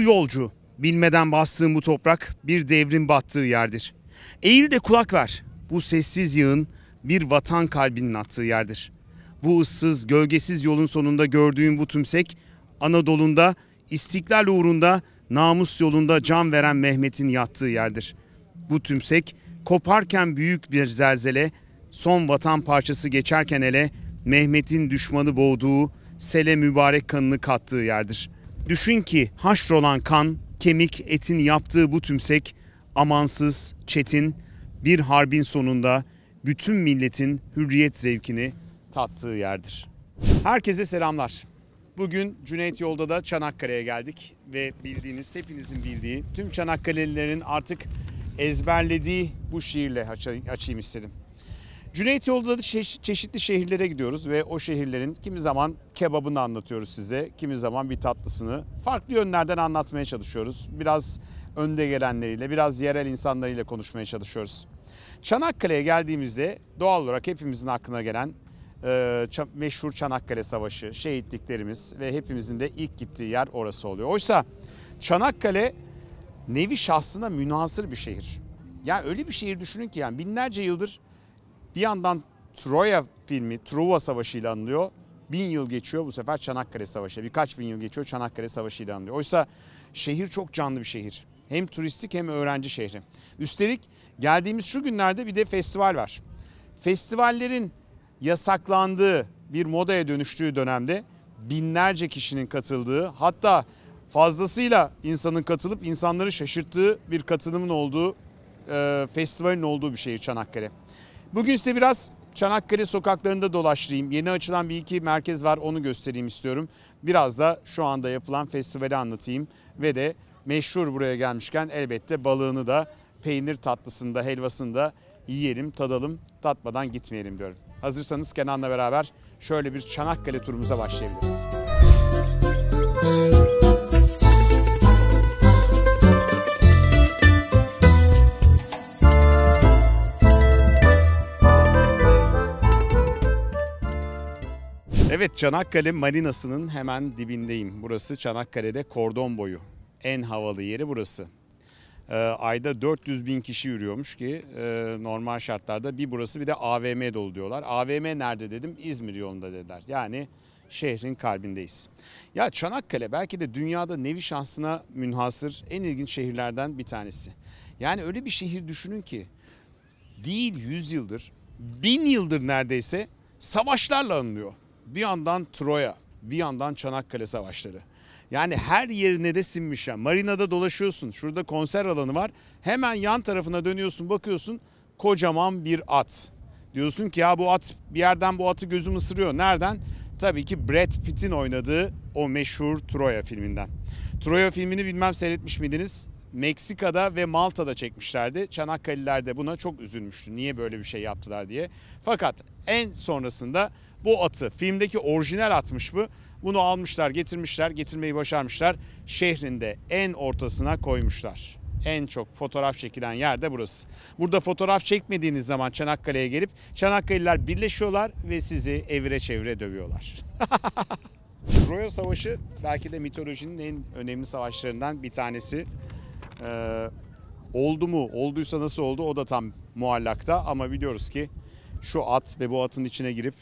Dur yolcu, bilmeden bastığın bu toprak bir devrin battığı yerdir. Eğil de kulak ver. Bu sessiz yığın bir vatan kalbinin attığı yerdir. Bu ıssız, gölgesiz yolun sonunda gördüğün bu tümsek Anadolu'nda istiklal uğrunda namus yolunda can veren Mehmet'in yattığı yerdir. Bu tümsek koparken büyük bir zelzele, son vatan parçası geçerken ele Mehmet'in düşmanı boğduğu, sele mübarek kanını kattığı yerdir. Düşün ki haşrolan kan, kemik, etin yaptığı bu tümsek amansız, çetin bir harbin sonunda bütün milletin hürriyet zevkini tattığı yerdir. Herkese selamlar. Bugün Cüneyt Yolda da Çanakkale'ye geldik ve bildiğiniz, hepinizin bildiği, tüm Çanakkale'lilerin artık ezberlediği bu şiirle açayım istedim. Cüneyt Yolda da çeşitli şehirlere gidiyoruz ve o şehirlerin kimi zaman kebabını anlatıyoruz size, kimi zaman bir tatlısını farklı yönlerden anlatmaya çalışıyoruz. Biraz önde gelenleriyle, biraz yerel insanlarıyla konuşmaya çalışıyoruz. Çanakkale'ye geldiğimizde doğal olarak hepimizin aklına gelen e, meşhur Çanakkale Savaşı, şehitliklerimiz ve hepimizin de ilk gittiği yer orası oluyor. Oysa Çanakkale nevi şahsına münasır bir şehir. Yani öyle bir şehir düşünün ki yani binlerce yıldır bir yandan Troya filmi Truva Savaşı ile anılıyor. Bin yıl geçiyor bu sefer Çanakkale Savaşı. Birkaç bin yıl geçiyor Çanakkale Savaşı ile anılıyor. Oysa şehir çok canlı bir şehir. Hem turistik hem öğrenci şehri. Üstelik geldiğimiz şu günlerde bir de festival var. Festivallerin yasaklandığı bir modaya dönüştüğü dönemde binlerce kişinin katıldığı hatta fazlasıyla insanın katılıp insanları şaşırttığı bir katılımın olduğu e, festivalin olduğu bir şehir Çanakkale. Bugün size biraz Çanakkale sokaklarında dolaştırayım. Yeni açılan bir iki merkez var onu göstereyim istiyorum. Biraz da şu anda yapılan festivali anlatayım ve de meşhur buraya gelmişken elbette balığını da peynir tatlısında helvasında yiyelim tadalım tatmadan gitmeyelim diyorum. Hazırsanız Kenan'la beraber şöyle bir Çanakkale turumuza başlayabiliriz. Evet Çanakkale Marinası'nın hemen dibindeyim. Burası Çanakkale'de kordon boyu. En havalı yeri burası. Ee, ayda 400 bin kişi yürüyormuş ki e, normal şartlarda bir burası bir de AVM dolu diyorlar. AVM nerede dedim İzmir yolunda dediler. Yani şehrin kalbindeyiz. Ya Çanakkale belki de dünyada nevi şansına münhasır en ilginç şehirlerden bir tanesi. Yani öyle bir şehir düşünün ki değil 100 yıldır, bin yıldır neredeyse savaşlarla anılıyor. Bir yandan Troya, bir yandan Çanakkale savaşları. Yani her yerine de sinmiş. Yani marinada dolaşıyorsun. Şurada konser alanı var. Hemen yan tarafına dönüyorsun bakıyorsun kocaman bir at. Diyorsun ki ya bu at bir yerden bu atı gözüm ısırıyor. Nereden? Tabii ki Brad Pitt'in oynadığı o meşhur Troya filminden. Troya filmini bilmem seyretmiş miydiniz? Meksika'da ve Malta'da çekmişlerdi. Çanakkale'liler de buna çok üzülmüştü. Niye böyle bir şey yaptılar diye. Fakat en sonrasında bu atı filmdeki orijinal atmış bu. Bunu almışlar getirmişler getirmeyi başarmışlar. Şehrinde en ortasına koymuşlar. En çok fotoğraf çekilen yer de burası. Burada fotoğraf çekmediğiniz zaman Çanakkale'ye gelip Çanakkale'liler birleşiyorlar ve sizi evire çevire dövüyorlar. Troya Savaşı belki de mitolojinin en önemli savaşlarından bir tanesi. Ee, oldu mu, olduysa nasıl oldu o da tam muallakta ama biliyoruz ki şu at ve bu atın içine girip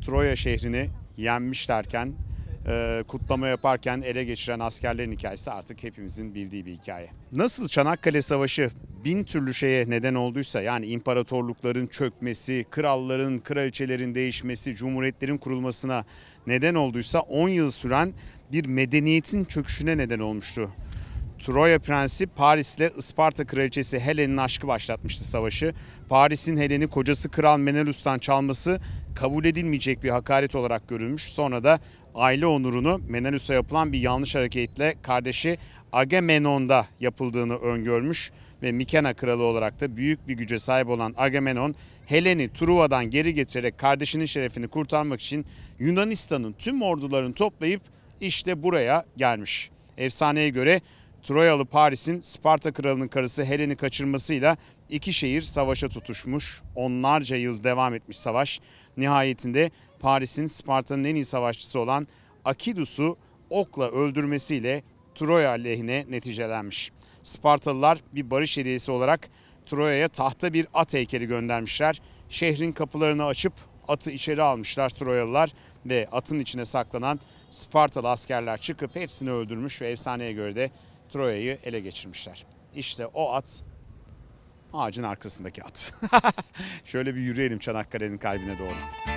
Troya şehrini yenmişlerken, e, kutlama yaparken ele geçiren askerlerin hikayesi artık hepimizin bildiği bir hikaye. Nasıl Çanakkale Savaşı bin türlü şeye neden olduysa yani imparatorlukların çökmesi, kralların, kraliçelerin değişmesi, cumhuriyetlerin kurulmasına neden olduysa 10 yıl süren bir medeniyetin çöküşüne neden olmuştu. Troya Prensi Paris'le Isparta Kraliçesi Helen'in aşkı başlatmıştı savaşı. Paris'in Helen'i kocası Kral Menelus'tan çalması kabul edilmeyecek bir hakaret olarak görülmüş. Sonra da aile onurunu Menelus'a yapılan bir yanlış hareketle kardeşi Agamemnon'da yapıldığını öngörmüş ve Mikena kralı olarak da büyük bir güce sahip olan Agamemnon Helen'i Truva'dan geri getirerek kardeşinin şerefini kurtarmak için Yunanistan'ın tüm ordularını toplayıp işte buraya gelmiş. Efsaneye göre Troyalı Paris'in Sparta kralının karısı Helen'i kaçırmasıyla iki şehir savaşa tutuşmuş. Onlarca yıl devam etmiş savaş. Nihayetinde Paris'in Sparta'nın en iyi savaşçısı olan Akidus'u okla öldürmesiyle Troya lehine neticelenmiş. Spartalılar bir barış hediyesi olarak Troya'ya tahta bir at heykeli göndermişler. Şehrin kapılarını açıp atı içeri almışlar Troyalılar ve atın içine saklanan Spartalı askerler çıkıp hepsini öldürmüş ve efsaneye göre de Troya'yı ele geçirmişler. İşte o at ağacın arkasındaki at. Şöyle bir yürüyelim Çanakkale'nin kalbine doğru.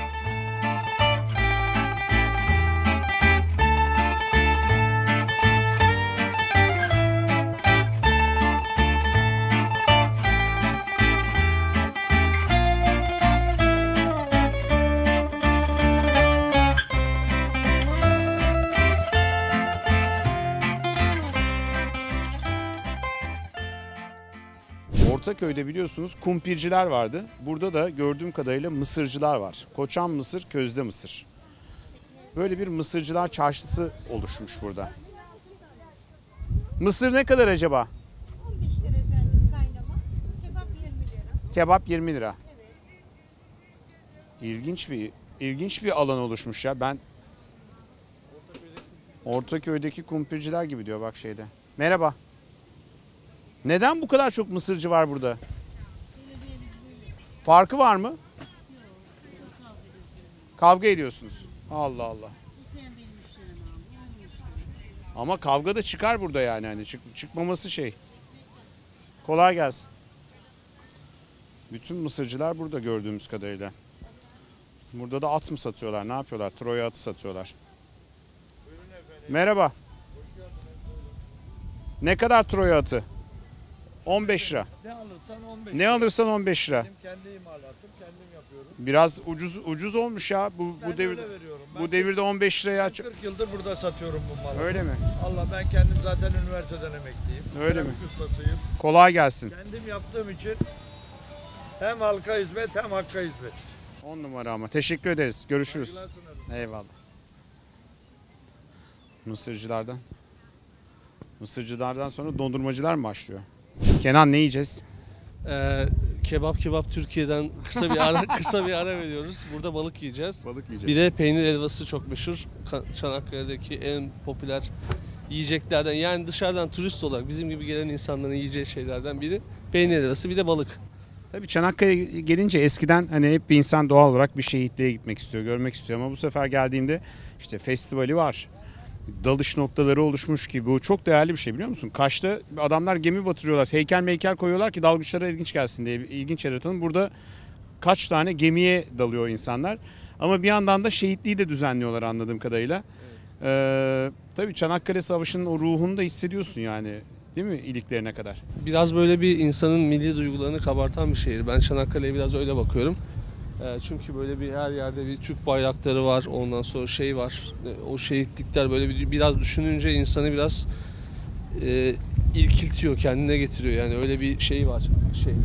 Ortaköy'de biliyorsunuz kumpirciler vardı. Burada da gördüğüm kadarıyla mısırcılar var. Koçan mısır, közde mısır. Böyle bir mısırcılar çarşısı oluşmuş burada. Mısır ne kadar acaba? 15 lira efendim kaynama. Kebap 20 lira. Kebap 20 lira. İlginç bir ilginç bir alan oluşmuş ya. Ben Ortaköy'deki kumpirciler gibi diyor bak şeyde. Merhaba. Neden bu kadar çok mısırcı var burada? Farkı var mı? Kavga ediyorsunuz. Allah Allah. Ama kavga da çıkar burada yani hani çık, çıkmaması şey. Kolay gelsin. Bütün mısırcılar burada gördüğümüz kadarıyla. Burada da at mı satıyorlar? Ne yapıyorlar? Troya atı satıyorlar. Merhaba. Ne kadar Troya atı? 15 lira. Ne alırsan 15. Ne alırsan 15 lira. Benim kendi imalatım, kendim yapıyorum. Biraz ucuz ucuz olmuş ya bu Ben bu devirde. öyle veriyorum. Ben Bu devirde 15 liraya çok- 40 yıldır burada satıyorum bu malı. öyle mi? Allah ben kendim zaten üniversiteden emekliyim. Öyle mi? Grafik ustasıyım. Kolay gelsin. Kendim yaptığım için hem halka hizmet hem hakka hizmet. 10 numara ama. Teşekkür ederiz. Görüşürüz. Saygılar sunarım. Eyvallah. Mısırcılardan. Mısırcılardan sonra dondurmacılar mı başlıyor? Kenan ne yiyeceğiz? Ee, kebap kebap Türkiye'den kısa bir ara kısa bir ara veriyoruz. Burada balık yiyeceğiz. Balık yiyeceğiz. Bir de peynir helvası çok meşhur. Ka- Çanakkale'deki en popüler yiyeceklerden yani dışarıdan turist olarak bizim gibi gelen insanların yiyeceği şeylerden biri peynir helvası bir de balık. Tabii Çanakkale gelince eskiden hani hep bir insan doğal olarak bir şehitliğe gitmek istiyor, görmek istiyor ama bu sefer geldiğimde işte festivali var. Dalış noktaları oluşmuş ki bu çok değerli bir şey biliyor musun? Kaş'ta adamlar gemi batırıyorlar. Heykel meykel koyuyorlar ki dalgıçlara ilginç gelsin diye ilginç yaratalım. Burada kaç tane gemiye dalıyor insanlar. Ama bir yandan da şehitliği de düzenliyorlar anladığım kadarıyla. Ee, tabii Çanakkale Savaşı'nın o ruhunu da hissediyorsun yani. Değil mi iliklerine kadar? Biraz böyle bir insanın milli duygularını kabartan bir şehir. Ben Çanakkale'ye biraz öyle bakıyorum. Ee, çünkü böyle bir her yerde bir Türk bayrakları var. Ondan sonra şey var. Ee, O şehitlikler böyle bir, biraz düşününce insanı biraz e, ilkiltiyor, kendine getiriyor. Yani öyle bir şey var şeyde.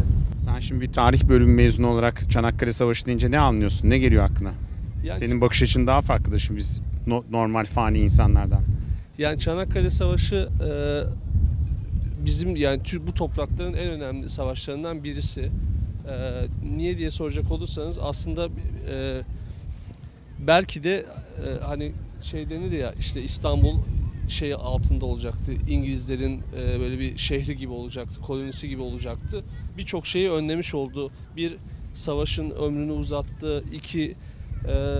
Sen şimdi bir tarih bölümü mezunu olarak Çanakkale Savaşı deyince ne anlıyorsun? Ne geliyor aklına? Yani, Senin bakış açın daha farklıdır şimdi biz no- normal fani insanlardan. yani Çanakkale Savaşı e, bizim yani Türk bu toprakların en önemli savaşlarından birisi. E, niye diye soracak olursanız aslında e, belki de e, hani şey denir ya işte İstanbul şey altında olacaktı. İngilizlerin e, böyle bir şehri gibi olacaktı, kolonisi gibi olacaktı. Birçok şeyi önlemiş oldu. Bir savaşın ömrünü uzattı. İki e,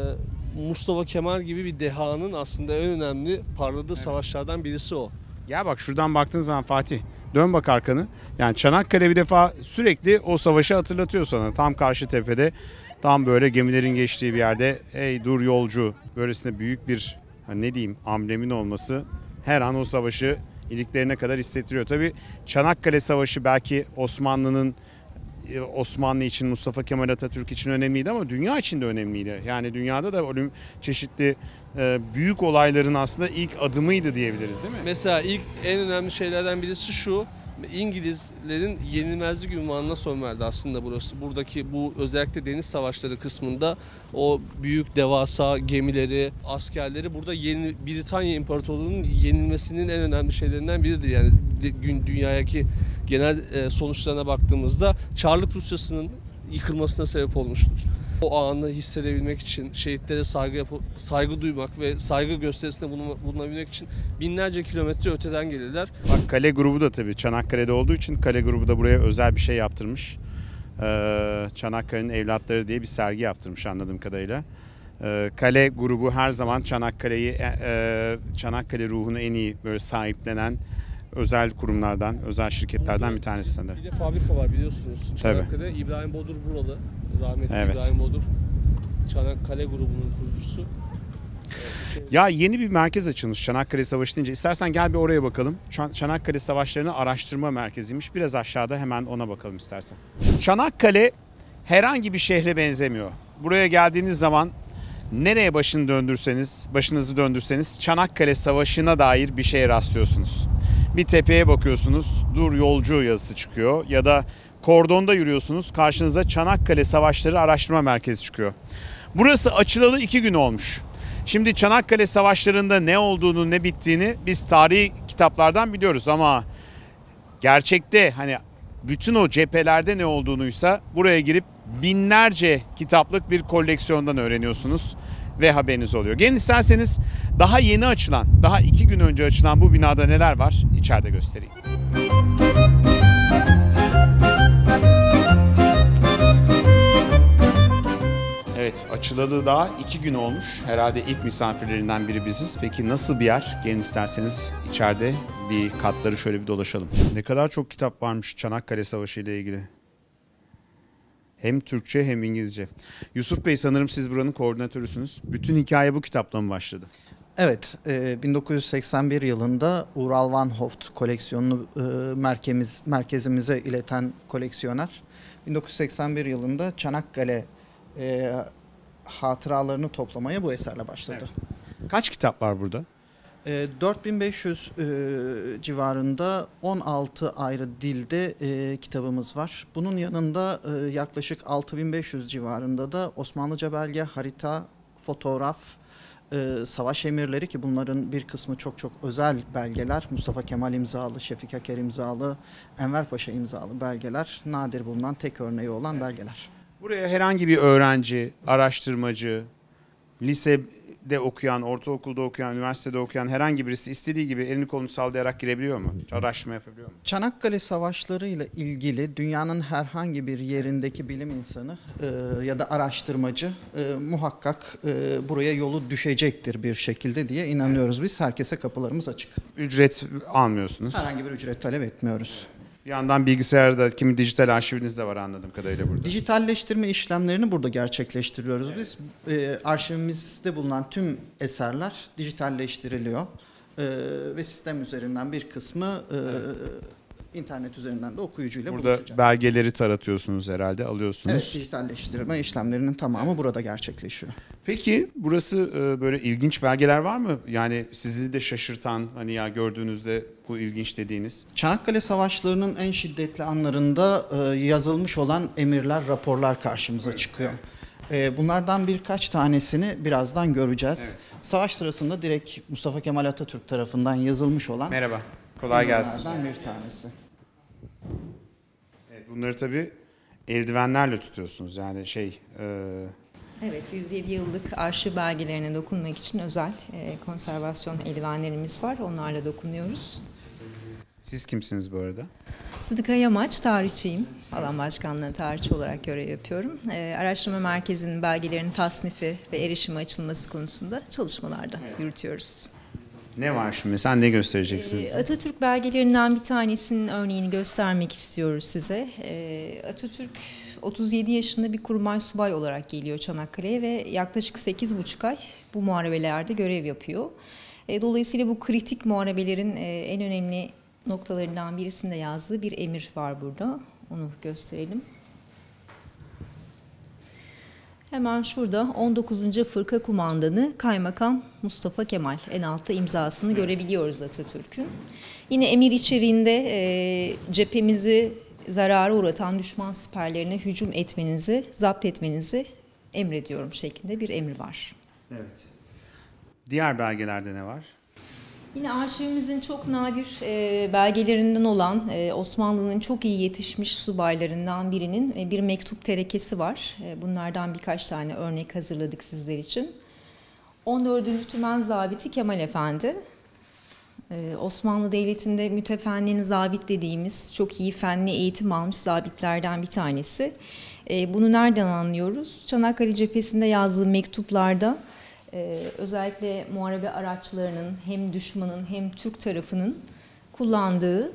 Mustafa Kemal gibi bir dehanın aslında en önemli parladığı savaşlardan birisi o. Gel bak şuradan baktığın zaman Fatih dön bak arkanı. Yani Çanakkale bir defa sürekli o savaşı hatırlatıyor sana. Tam karşı tepede tam böyle gemilerin geçtiği bir yerde hey dur yolcu böylesine büyük bir ha ne diyeyim amblemin olması her an o savaşı iliklerine kadar hissettiriyor. Tabi Çanakkale Savaşı belki Osmanlı'nın Osmanlı için Mustafa Kemal Atatürk için önemliydi ama dünya için de önemliydi. Yani dünyada da ölüm çeşitli e, büyük olayların aslında ilk adımıydı diyebiliriz değil mi? Mesela ilk en önemli şeylerden birisi şu. İngilizlerin yenilmezlik ünvanına son verdi aslında burası. Buradaki bu özellikle deniz savaşları kısmında o büyük devasa gemileri, askerleri burada yeni Britanya İmparatorluğu'nun yenilmesinin en önemli şeylerinden biridir. Yani dünyadaki genel e, sonuçlarına baktığımızda Çarlık Rusyası'nın yıkılmasına sebep olmuştur. O anı hissedebilmek için, şehitlere saygı yapıp, saygı duymak ve saygı gösterisinde bulunma- bulunabilmek için binlerce kilometre öteden gelirler. Bak kale grubu da tabii Çanakkale'de olduğu için kale grubu da buraya özel bir şey yaptırmış. Ee, Çanakkale'nin evlatları diye bir sergi yaptırmış anladığım kadarıyla. Ee, kale grubu her zaman Çanakkale'yi, e, e, Çanakkale ruhunu en iyi böyle sahiplenen özel kurumlardan, özel şirketlerden bir tanesi sanırım. Bir de fabrika var biliyorsunuz. Çanakkale'de. İbrahim Bodur buralı. Rahmetli Evet. İbrahim Bodur. Çanakkale grubunun kurucusu. Ya yeni bir merkez açılmış Çanakkale Savaşı deyince. İstersen gel bir oraya bakalım. Çan- Çanakkale Savaşları'nı araştırma merkeziymiş. Biraz aşağıda hemen ona bakalım istersen. Çanakkale herhangi bir şehre benzemiyor. Buraya geldiğiniz zaman nereye başını döndürseniz, başınızı döndürseniz Çanakkale Savaşı'na dair bir şeye rastlıyorsunuz. Bir tepeye bakıyorsunuz, dur yolcu yazısı çıkıyor ya da kordonda yürüyorsunuz, karşınıza Çanakkale Savaşları Araştırma Merkezi çıkıyor. Burası açılalı iki gün olmuş. Şimdi Çanakkale Savaşları'nda ne olduğunu ne bittiğini biz tarihi kitaplardan biliyoruz ama gerçekte hani bütün o cephelerde ne olduğunuysa buraya girip binlerce kitaplık bir koleksiyondan öğreniyorsunuz ve haberiniz oluyor. Gelin isterseniz daha yeni açılan, daha iki gün önce açılan bu binada neler var içeride göstereyim. Evet açılalı daha iki gün olmuş. Herhalde ilk misafirlerinden biri biziz. Peki nasıl bir yer? Gelin isterseniz içeride bir katları şöyle bir dolaşalım. Ne kadar çok kitap varmış Çanakkale Savaşı ile ilgili. Hem Türkçe hem İngilizce. Yusuf Bey sanırım siz buranın koordinatörüsünüz. Bütün hikaye bu kitapla mı başladı? Evet, e, 1981 yılında Ural Van Hoft koleksiyonunu e, merkemiz, merkezimize ileten koleksiyoner, 1981 yılında Çanakkale e, hatıralarını toplamaya bu eserle başladı. Kaç kitap var burada? E, 4500 e, civarında 16 ayrı dilde e, kitabımız var. Bunun yanında e, yaklaşık 6500 civarında da Osmanlıca belge, harita, fotoğraf, e, savaş emirleri ki bunların bir kısmı çok çok özel belgeler. Mustafa Kemal imzalı, Şefik Aker imzalı, Enver Paşa imzalı belgeler. Nadir bulunan tek örneği olan belgeler. Buraya herhangi bir öğrenci, araştırmacı, lisede okuyan, ortaokulda okuyan, üniversitede okuyan herhangi birisi istediği gibi elini kolunu sallayarak girebiliyor mu? Araştırma yapabiliyor mu? Çanakkale Savaşları ile ilgili dünyanın herhangi bir yerindeki bilim insanı e, ya da araştırmacı e, muhakkak e, buraya yolu düşecektir bir şekilde diye inanıyoruz biz. Herkese kapılarımız açık. Ücret almıyorsunuz. Herhangi bir ücret talep etmiyoruz. Bir yandan bilgisayarda kimi dijital arşiviniz de var anladığım kadarıyla burada. Dijitalleştirme işlemlerini burada gerçekleştiriyoruz biz. E, arşivimizde bulunan tüm eserler dijitalleştiriliyor. E, ve sistem üzerinden bir kısmı e, internet üzerinden de okuyucuyla Burada buluşacak. belgeleri taratıyorsunuz herhalde, alıyorsunuz. Evet, dijitalleştirme işlemlerinin tamamı burada gerçekleşiyor. Peki burası e, böyle ilginç belgeler var mı? Yani sizi de şaşırtan hani ya gördüğünüzde bu ilginç dediğiniz. Çanakkale Savaşları'nın en şiddetli anlarında e, yazılmış olan emirler, raporlar karşımıza çıkıyor. E, bunlardan birkaç tanesini birazdan göreceğiz. Savaş sırasında direkt Mustafa Kemal Atatürk tarafından yazılmış olan Merhaba. Kolay gelsin. bir tanesi. Evet, bunları tabii eldivenlerle tutuyorsunuz. Yani şey e, Evet, 107 yıllık arşiv belgelerine dokunmak için özel e, konservasyon eldivenlerimiz var. Onlarla dokunuyoruz. siz kimsiniz bu arada? Sıdıka Yamaç, tarihçiyim. Alan başkanlığı tarihçi olarak görev yapıyorum. E, araştırma merkezinin belgelerinin tasnifi ve erişime açılması konusunda çalışmalarda yürütüyoruz. Ne var şimdi? Sen ne göstereceksiniz? E, bize? Atatürk belgelerinden bir tanesinin örneğini göstermek istiyoruz size. E, Atatürk 37 yaşında bir kurmay subay olarak geliyor Çanakkale'ye ve yaklaşık 8,5 ay bu muharebelerde görev yapıyor. E, Dolayısıyla bu kritik muharebelerin e, en önemli noktalarından birisinde yazdığı bir emir var burada. Onu gösterelim. Hemen şurada 19. Fırka Kumandanı Kaymakam Mustafa Kemal en altta imzasını görebiliyoruz Atatürk'ün. Yine emir içeriğinde e, cephemizi zarara uğratan düşman siperlerine hücum etmenizi, zapt etmenizi emrediyorum şeklinde bir emir var. Evet. Diğer belgelerde ne var? Yine arşivimizin çok nadir e, belgelerinden olan e, Osmanlı'nın çok iyi yetişmiş subaylarından birinin e, bir mektup terekesi var. E, bunlardan birkaç tane örnek hazırladık sizler için. 14. Tümen Zabiti Kemal Efendi. e, Osmanlı Devleti'nde mütefennin zabit dediğimiz çok iyi fenli eğitim almış zabitlerden bir tanesi. E, bunu nereden anlıyoruz? Çanakkale cephesinde yazdığı mektuplarda ee, özellikle muharebe araçlarının hem düşmanın hem Türk tarafının kullandığı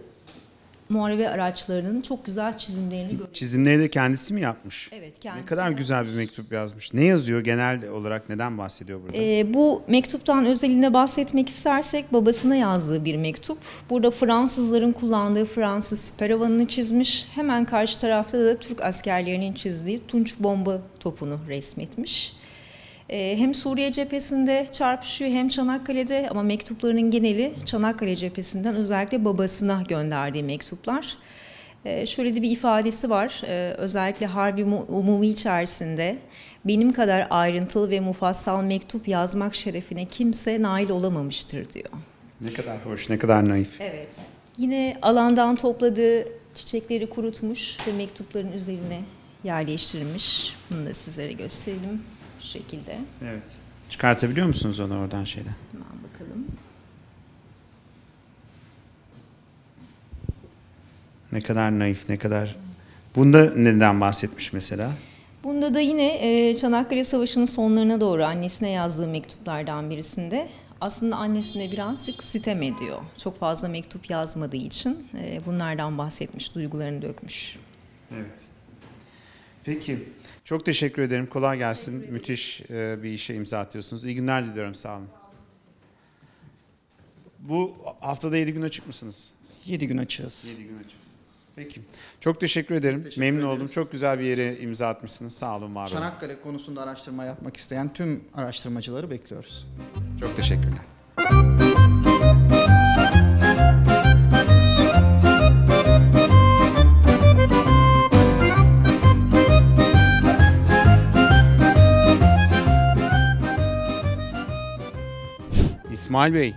muharebe araçlarının çok güzel çizimlerini görüyoruz. Çizimleri de kendisi mi yapmış? Evet, Ne kendisi kadar yapmış. güzel bir mektup yazmış. Ne yazıyor genel olarak neden bahsediyor burada? Ee, bu mektuptan özelinde bahsetmek istersek babasına yazdığı bir mektup. Burada Fransızların kullandığı Fransız siper havanını çizmiş. Hemen karşı tarafta da Türk askerlerinin çizdiği Tunç bomba topunu resmetmiş. Ee, hem Suriye cephesinde çarpışıyor hem Çanakkale'de ama mektuplarının geneli Çanakkale cephesinden özellikle babasına gönderdiği mektuplar. Ee, şöyle de bir ifadesi var. Ee, özellikle Harbi Umu- Umumi içerisinde benim kadar ayrıntılı ve mufassal mektup yazmak şerefine kimse nail olamamıştır diyor. Ne kadar hoş, ne kadar naif. Evet. Yine alandan topladığı çiçekleri kurutmuş ve mektupların üzerine yerleştirmiş. Bunu da sizlere gösterelim şu şekilde. Evet. Çıkartabiliyor musunuz onu oradan şeyden? Hemen bakalım. Ne kadar naif, ne kadar... Bunda neden bahsetmiş mesela? Bunda da yine e, Çanakkale Savaşı'nın sonlarına doğru annesine yazdığı mektuplardan birisinde aslında annesine birazcık sitem ediyor. Çok fazla mektup yazmadığı için e, bunlardan bahsetmiş, duygularını dökmüş. Evet. Peki. Çok teşekkür ederim. Kolay gelsin. Müthiş e, bir işe imza atıyorsunuz. İyi günler diliyorum. Sağ olun. Bu haftada 7 gün açık mısınız? 7 gün açığız. 7 gün açıksınız. Peki. Çok teşekkür ederim. teşekkür Memnun ederiz. oldum. Çok güzel bir yere imza atmışsınız. Sağ olun, var olun. Çanakkale konusunda araştırma yapmak isteyen tüm araştırmacıları bekliyoruz. Çok teşekkürler. İsmail Bey,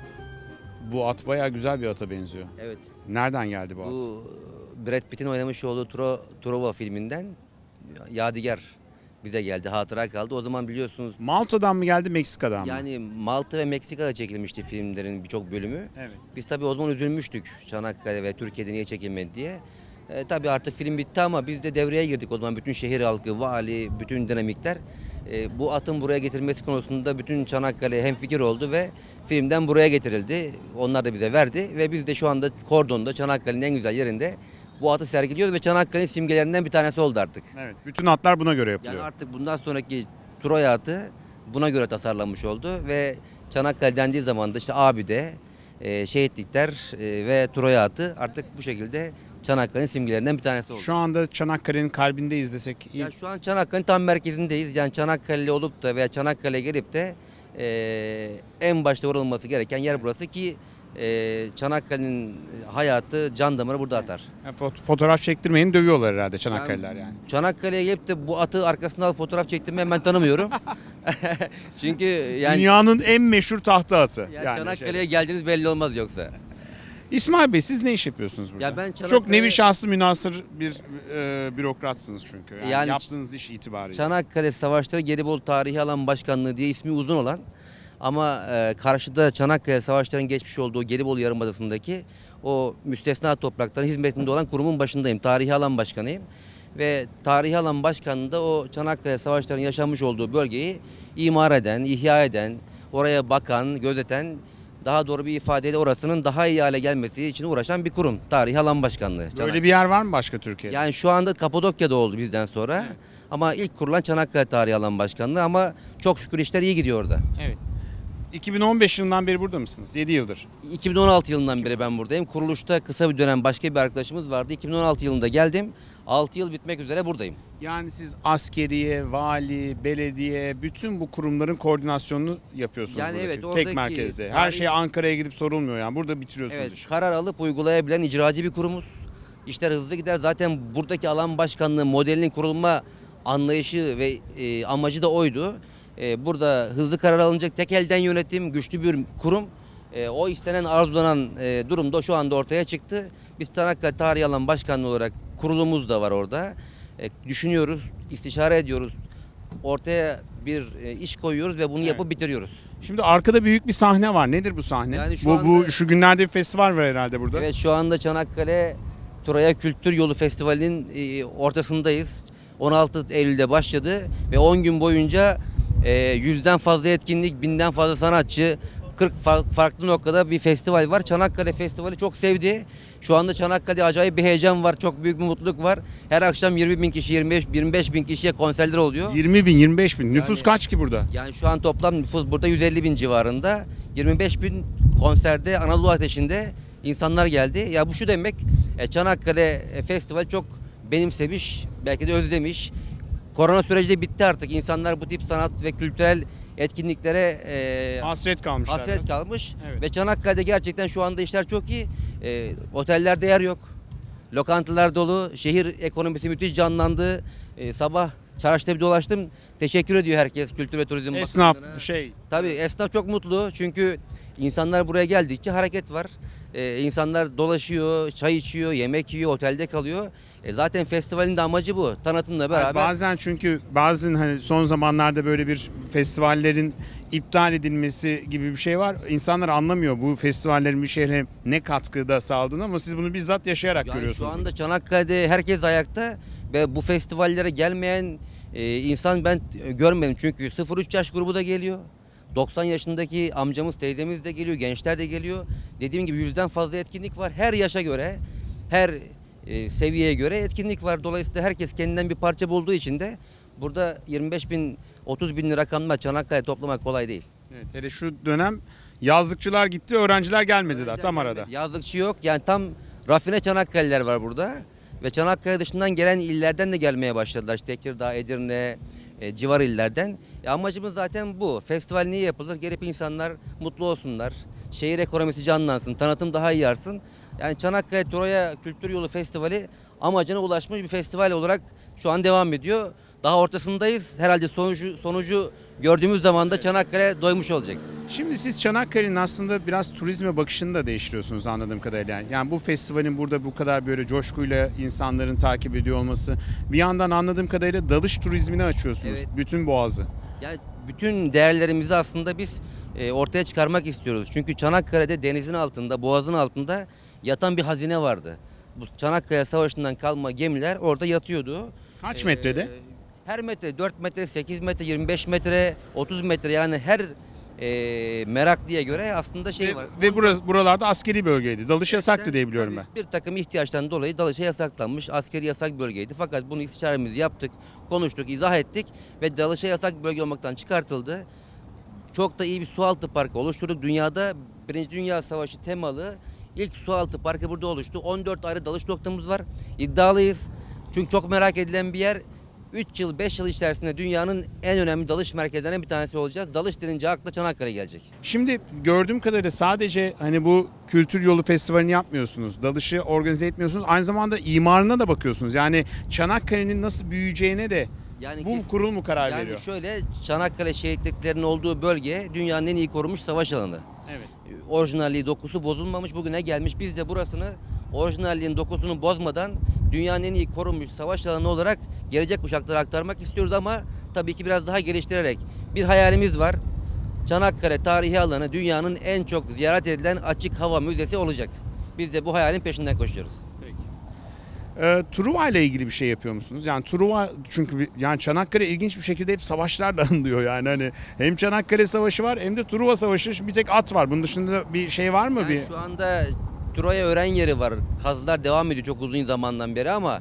bu at bayağı güzel bir ata benziyor. Evet. Nereden geldi bu at? Bu Brad Pitt'in oynamış olduğu Tro, Trova filminden Yadigar bize geldi. Hatıra kaldı. O zaman biliyorsunuz Malta'dan mı geldi, Meksika'dan mı? yani Malta ve Meksika'da çekilmişti filmlerin birçok bölümü. Evet. Biz tabii o zaman üzülmüştük Çanakkale ve Türkiye'de niye çekilmedi diye. E, tabii artık film bitti ama biz de devreye girdik o zaman. Bütün şehir halkı, vali, bütün dinamikler. E, bu atın buraya getirmesi konusunda bütün Çanakkale hemfikir oldu ve filmden buraya getirildi. Onlar da bize verdi ve biz de şu anda Kordon'da Çanakkale'nin en güzel yerinde bu atı sergiliyoruz ve Çanakkale'nin simgelerinden bir tanesi oldu artık. Evet. Bütün atlar buna göre yapılıyor. Yani artık bundan sonraki Troya atı buna göre tasarlanmış oldu ve Çanakkale dendiği zaman da işte Abide, e, şehitlikler e, ve Troya atı artık bu şekilde Çanakkale'nin simgelerinden bir tanesi oldu. Şu anda Çanakkale'nin kalbindeyiz desek iyi. Ya şu an Çanakkale'nin tam merkezindeyiz. Yani Çanakkale'li olup da veya Çanakkale'ye gelip de e, en başta varılması gereken yer burası ki e, Çanakkale'nin hayatı can damarı burada atar. Ya fot- fotoğraf çektirmeyin dövüyorlar herhalde Çanakkale'ler yani. Çanakkale'ye gelip de bu atı arkasından alıp fotoğraf çektirmeyi ben tanımıyorum. Çünkü yani, Dünyanın en meşhur tahta atı. yani Yani Çanakkale'ye şey. geldiğiniz belli olmaz yoksa. İsmail Bey siz ne iş yapıyorsunuz burada? Ya ben Çok Çanakkale- nevi şahsı münasır bir e, bürokratsınız çünkü. Yani, Yani yaptığınız iş itibariyle. Çanakkale Savaşları Gelibolu Tarihi Alan Başkanlığı diye ismi uzun olan ama e, karşıda Çanakkale Savaşları'nın geçmiş olduğu Gelibolu Yarımadası'ndaki o müstesna toprakların hizmetinde olan kurumun başındayım. Tarihi Alan Başkanıyım. Ve Tarihi Alan Başkanı'nda o Çanakkale Savaşları'nın yaşanmış olduğu bölgeyi imar eden, ihya eden, oraya bakan, gözeten, daha doğru bir ifadeyle orasının daha iyi hale gelmesi için uğraşan bir kurum. Tarihi Alan Başkanlığı. Böyle bir yer var mı başka Türkiye'de? Yani şu anda Kapadokya'da oldu bizden sonra. Ama ilk kurulan Çanakkale Tarihi Alan Başkanlığı ama çok şükür işler iyi gidiyor orada. Evet. 2015 yılından beri burada mısınız? 7 yıldır. 2016 yılından beri ben buradayım. Kuruluşta kısa bir dönem başka bir arkadaşımız vardı. 2016 yılında geldim. 6 yıl bitmek üzere buradayım. Yani siz askeriye, vali, belediye, bütün bu kurumların koordinasyonunu yapıyorsunuz Yani buradaki, evet, tek oradaki merkezde. Her tarih- şey Ankara'ya gidip sorulmuyor yani. Burada bitiriyorsunuz Evet, işi. karar alıp uygulayabilen icracı bir kurumuz. İşler hızlı gider. Zaten buradaki alan başkanlığı modelinin kurulma anlayışı ve e, amacı da oydu. E, burada hızlı karar alınacak tek elden yönetim, güçlü bir kurum E, o istenen arzulanan e, durum da şu anda ortaya çıktı. Biz Çanakkale Tarihi Alan Başkanlığı olarak kurulumuz da var orada. E, düşünüyoruz, istişare ediyoruz. Ortaya bir e, iş koyuyoruz ve bunu Evet. yapıp bitiriyoruz. Şimdi arkada büyük bir sahne var. Nedir bu sahne? Yani şu bu, bu anda- şu günlerde bir festival var herhalde burada. Evet şu anda Çanakkale Turaya Kültür Yolu Festivali'nin e, ortasındayız. 16 Eylül'de başladı ve 10 gün boyunca yüzden fazla etkinlik, binden fazla sanatçı, 40 fa- farklı noktada bir festival var. Çanakkale Festivali çok sevdi. Şu anda Çanakkale'de acayip bir heyecan var, çok büyük bir mutluluk var. Her akşam 20 bin kişi, 25, 25 bin kişiye konserler oluyor. 20 bin, 25 bin. Nüfus Yani- kaç ki burada? Yani şu an toplam nüfus burada 150 bin civarında. 25 bin konserde Anadolu Ateşi'nde insanlar geldi. Ya bu şu demek e, Çanakkale e, Festival çok benimsemiş, belki de özlemiş. Korona süreci de bitti artık. İnsanlar bu tip sanat ve kültürel etkinliklere e, Hasret kalmışlar. hasret kalmış. Evet. Ve Çanakkale'de gerçekten şu anda işler çok iyi. E, otellerde yer yok. Lokantalar dolu. Şehir ekonomisi müthiş canlandı. E, sabah çarşıda bir dolaştım. Teşekkür ediyor herkes Kültür ve Turizm Esnaf Bakanlığı'na. şey Tabii esnaf çok mutlu çünkü insanlar buraya geldikçe hareket var. Ee, insanlar dolaşıyor, çay içiyor, yemek yiyor, otelde kalıyor. E zaten festivalin de amacı bu. Tanıtımla beraber. bazen çünkü bazen hani son zamanlarda böyle bir festivallerin iptal edilmesi gibi bir şey var. İnsanlar anlamıyor bu festivallerin bir şehre ne katkıda sağladığını ama siz bunu bizzat yaşayarak yani görüyorsunuz. şu anda Çanakkale'de herkes ayakta ve bu festivallere gelmeyen e, insan ben görmedim. Çünkü 0-3 yaş grubu da geliyor. 90 yaşındaki amcamız, teyzemiz de geliyor, gençler de geliyor. Dediğim gibi yüzden fazla etkinlik var. Her yaşa göre, her e, seviyeye göre etkinlik var. Dolayısıyla herkes kendinden bir parça bulduğu için de burada 25 bin, 30 bin rakamlar Çanakkale toplamak kolay değil. Evet, hele şu dönem yazlıkçılar gitti, öğrenciler gelmedi daha tam arada. Yazlıkçı yok. Yani tam rafine Çanakkale'ler var burada. Ve Çanakkale dışından gelen illerden de gelmeye başladılar. İşte Tekirdağ, Edirne, e, civar illerden. E, amacımız zaten bu. Festival niye yapılır? Gelip insanlar mutlu olsunlar. Şehir ekonomisi canlansın, tanıtım daha iyi artsın. Yani Çanakkale Troya Kültür Yolu Festivali amacına ulaşmış bir festival olarak şu an devam ediyor. Daha ortasındayız. Herhalde sonucu, sonucu gördüğümüz zaman da Çanakkale doymuş olacak. Şimdi siz Çanakkale'nin aslında biraz turizme bakışını da değiştiriyorsunuz anladığım kadarıyla. Yani bu festivalin burada bu kadar böyle coşkuyla insanların takip ediyor olması. Bir yandan anladığım kadarıyla dalış turizmini açıyorsunuz. Evet. Bütün boğazı. Yani bütün değerlerimizi aslında biz e, ortaya çıkarmak istiyoruz. Çünkü Çanakkale'de denizin altında, boğazın altında yatan bir hazine vardı. Bu Çanakkale Savaşı'ndan kalma gemiler orada yatıyordu. Kaç Ee, metrede? Her metre 4 metre, 8 metre, 25 metre, 30 metre yani her e, merak diye göre aslında şey Ve, var. ve burası, buralarda askeri bölgeydi. Dalış yasaktı diye biliyorum ben. Bir takım ihtiyaçtan dolayı dalışa yasaklanmış askeri yasak bölgeydi. Fakat bunu istişaremizi yaptık, konuştuk, izah ettik ve dalışa yasak bölge olmaktan çıkartıldı. Çok da iyi bir sualtı parkı oluşturduk. Dünyada Birinci Dünya Savaşı temalı ilk sualtı parkı burada oluştu. 14 ayrı dalış noktamız var. İddialıyız. Çünkü çok merak edilen bir yer. 3 yıl 5 yıl içerisinde dünyanın en önemli dalış merkezlerinden bir tanesi olacağız. Dalış denince akla Çanakkale gelecek. Şimdi gördüğüm kadarıyla sadece hani bu kültür yolu festivalini yapmıyorsunuz. Dalışı organize etmiyorsunuz. Aynı zamanda imarına da bakıyorsunuz. Yani Çanakkale'nin nasıl büyüyeceğine de Yani bu kurul mu karar yani veriyor? şöyle Çanakkale şehitliklerinin olduğu bölge dünyanın en iyi korunmuş savaş alanı. Orijinalliği dokusu bozulmamış bugüne gelmiş. Biz de burasını orijinalliğin dokusunu bozmadan dünyanın en iyi korunmuş savaş alanı olarak gelecek kuşaklara aktarmak istiyoruz ama tabii ki biraz daha geliştirerek. Bir hayalimiz var. Çanakkale tarihi alanı dünyanın en çok ziyaret edilen açık hava müzesi olacak. Biz de bu hayalin peşinden koşuyoruz. Ee, Truva ile ilgili bir şey yapıyor musunuz? Yani Truva çünkü bir- yani Çanakkale ilginç bir şekilde hep savaşlarla anılıyor yani hani hem Çanakkale Savaşı var hem de Truva Savaşı Şimdi bir tek at var. Bunun dışında bir şey var mı Yani bir? şu anda Troya öğren yeri var. Kazılar devam ediyor çok uzun zamandan beri ama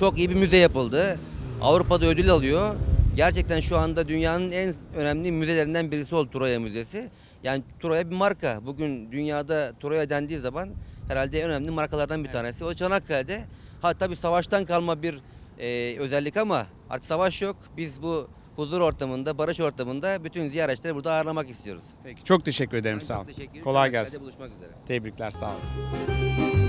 çok iyi bir müze yapıldı. Avrupa'da ödül alıyor. Gerçekten şu anda dünyanın en önemli müzelerinden birisi oldu Troya Müzesi. Yani Troya bir marka. Bugün dünyada Troya dendiği zaman herhalde en önemli markalardan bir tanesi. O Çanakkale'de. Ha tabii savaştan kalma bir e, özellik ama artık savaş yok. Biz bu huzur ortamında, barış ortamında bütün ziyaretçileri burada ağırlamak istiyoruz. Peki çok teşekkür ederim Ben sağ olun. Kolay gelsin. buluşmak üzere. Tebrikler sağ olun.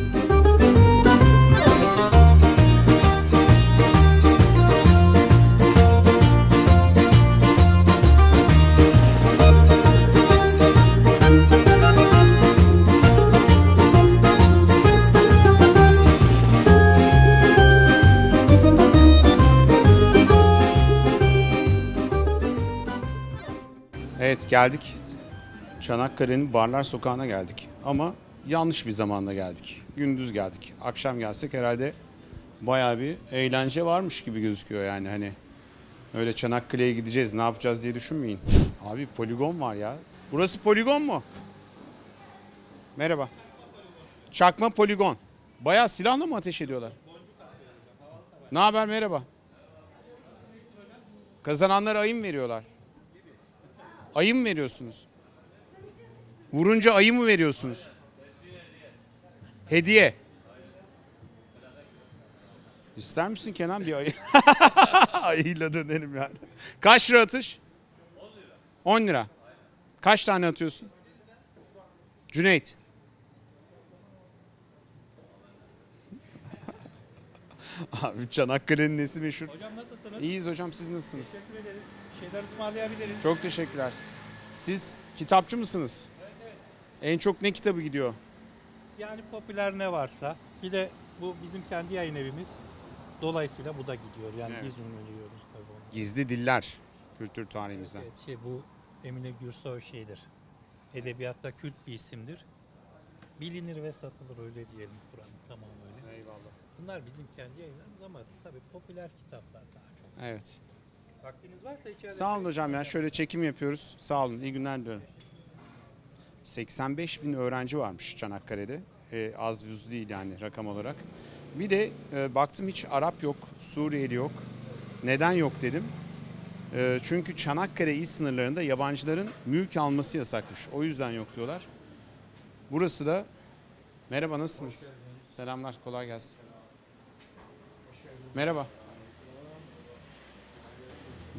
Geldik. Çanakkale'nin Barlar Sokağı'na geldik. Ama yanlış bir zamanda geldik. Gündüz geldik. Akşam gelsek herhalde bayağı bir eğlence varmış gibi gözüküyor yani hani. Öyle Çanakkale'ye gideceğiz ne yapacağız diye düşünmeyin. Abi poligon var ya. Burası poligon mu? Merhaba. Çakma poligon. Bayağı silahla mı ateş ediyorlar? Ne haber merhaba. Kazananlara ayı mı veriyorlar? Ayı mı veriyorsunuz? Vurunca ayı mı veriyorsunuz? Hediye. İster misin Kenan bir ayı? Ayıyla dönerim yani. Kaç lira atış? 10 lira. 10 lira. Kaç tane atıyorsun? Cüneyt. Abi Çanakkale'nin nesi meşhur? Hocam nasılsınız? İyiyiz hocam siz nasılsınız? Teşekkür ederiz. Şeyler ısmarlayabiliriz. Çok teşekkürler. Siz kitapçı mısınız? En çok ne kitabı gidiyor? Yani popüler ne varsa. Bir de bu bizim kendi yayın evimiz. Dolayısıyla bu da gidiyor. Yani Evet. biz ünleniyoruz tabii onu. Gizli Diller kültür tarihimizden. Evet, şey bu Emine Gürsoy şeydir. Edebiyatta kült bir isimdir. Bilinir ve satılır öyle diyelim Kur'an tamam öyle. Eyvallah. Bunlar bizim kendi yayınlarımız ama tabii popüler kitaplar daha çok. Evet. Vaktiniz varsa içeride... Sağ olun hocam ya şöyle çekim yapıyoruz. Sağ olun iyi günler diliyorum. 85 bin öğrenci varmış Çanakkale'de. Ee, az buz değil yani rakam olarak. Bir de e, baktım hiç Arap yok, Suriyeli yok. Neden yok dedim. E, çünkü Çanakkale il sınırlarında yabancıların mülk alması yasakmış. O yüzden yok diyorlar. Burası da merhaba nasılsınız? Selamlar kolay gelsin. Merhaba.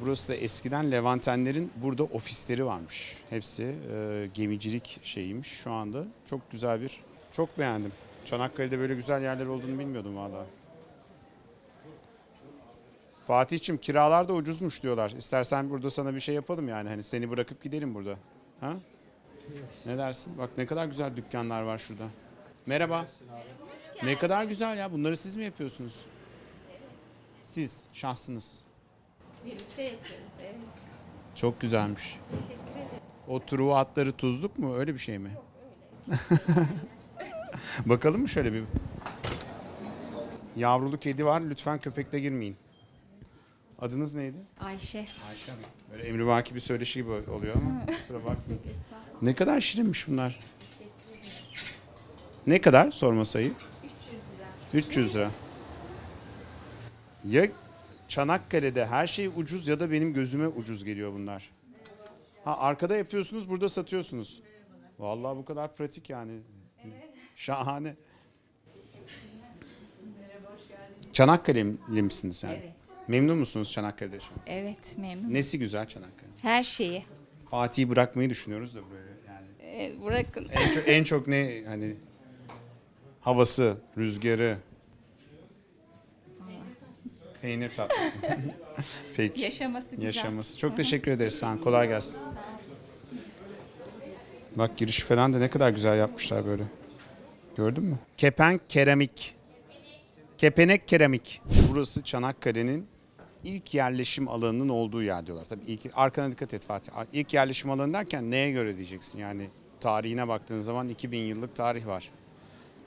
Burası da eskiden Levantenlerin burada ofisleri varmış. Hepsi e, gemicilik şeyiymiş şu anda. Çok güzel bir, çok beğendim. Çanakkale'de böyle güzel yerler olduğunu bilmiyordum valla. Fatih'cim kiralar da ucuzmuş diyorlar. İstersen burada sana bir şey yapalım yani. Hani seni bırakıp gidelim burada. Ha? Ne dersin? Bak ne kadar güzel dükkanlar var şurada. Merhaba. Ne kadar güzel ya. Bunları siz mi yapıyorsunuz? Siz, şahsınız. Birlikte yapıyoruz evet. Çok güzelmiş. O truva atları tuzluk mu? Öyle bir şey mi? Bakalım mı şöyle bir? Yavrulu kedi var. Lütfen köpekle girmeyin. Adınız neydi? Ayşe. Ayşe mi? Böyle emrivaki bir söyleşi gibi oluyor ama kusura bakmayın. Ne kadar şirinmiş bunlar. Ne kadar sorma sayı? 300 lira. Ya Çanakkale'de her şey ucuz ya da benim gözüme ucuz geliyor bunlar. Ha arkada yapıyorsunuz, burada satıyorsunuz. Vallahi bu kadar pratik yani. Şahane. Çanakkale'li misiniz yani? Evet. Memnun musunuz Çanakkale'de yaşamak? Evet memnun. Nesi güzel Çanakkale? Her şeyi. Fatih'i bırakmayı düşünüyoruz da buraya yani. Ee, bırakın. En çok, en çok ne hani havası, rüzgarı. Peynir tatlısı. Peki. Yaşaması güzel. Yaşaması. Çok teşekkür ederiz. Olun. Kolay gelsin. Bak giriş falan da ne kadar güzel yapmışlar böyle. Gördün mü? Kepenk keramik. Kepenek keramik. Burası Çanakkale'nin ilk yerleşim alanının olduğu yer diyorlar. Tabii ilk arkana dikkat et Fatih. İlk yerleşim alanı derken neye göre diyeceksin? Yani tarihine baktığın zaman 2000 yıllık tarih var.